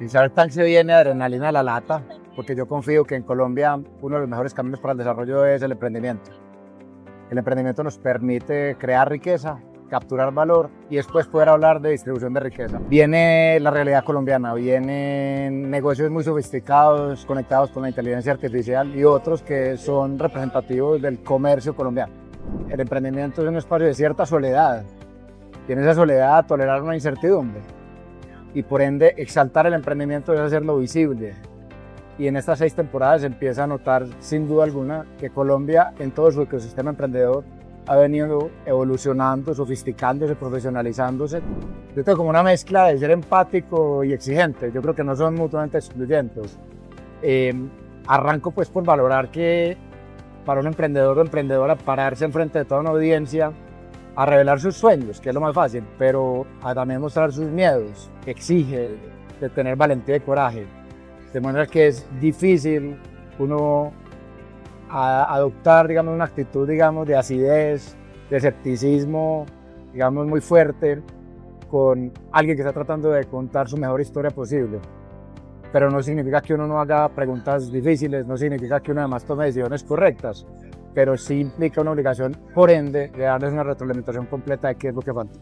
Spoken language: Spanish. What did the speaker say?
Y Shark Tank se viene adrenalina a la lata, porque yo confío que en Colombia uno de los mejores caminos para el desarrollo es el emprendimiento. El emprendimiento nos permite crear riqueza, capturar valor y después poder hablar de distribución de riqueza. Viene la realidad colombiana, vienen negocios muy sofisticados conectados con la inteligencia artificial y otros que son representativos del comercio colombiano. El emprendimiento es un espacio de cierta soledad y en esa soledad tolerar una incertidumbre y por ende exaltar el emprendimiento es hacerlo visible. Y en estas seis temporadas empieza a notar sin duda alguna que Colombia en todo su ecosistema emprendedor ha venido evolucionando, sofisticándose, profesionalizándose. Yo tengo como una mezcla de ser empático y exigente. Yo creo que no son mutuamente excluyentes. Eh, arranco pues por valorar que para un emprendedor o emprendedora pararse enfrente de toda una audiencia a revelar sus sueños, que es lo más fácil, pero a también mostrar sus miedos, exige de tener valentía y coraje. De manera que es difícil uno a adoptar, digamos, una actitud, digamos, de acidez, de escepticismo, digamos, muy fuerte con alguien que está tratando de contar su mejor historia posible. Pero no significa que uno no haga preguntas difíciles, no significa que uno además tome decisiones correctas, pero sí implica una obligación, por ende, de darles una retroalimentación completa de qué es lo que falta.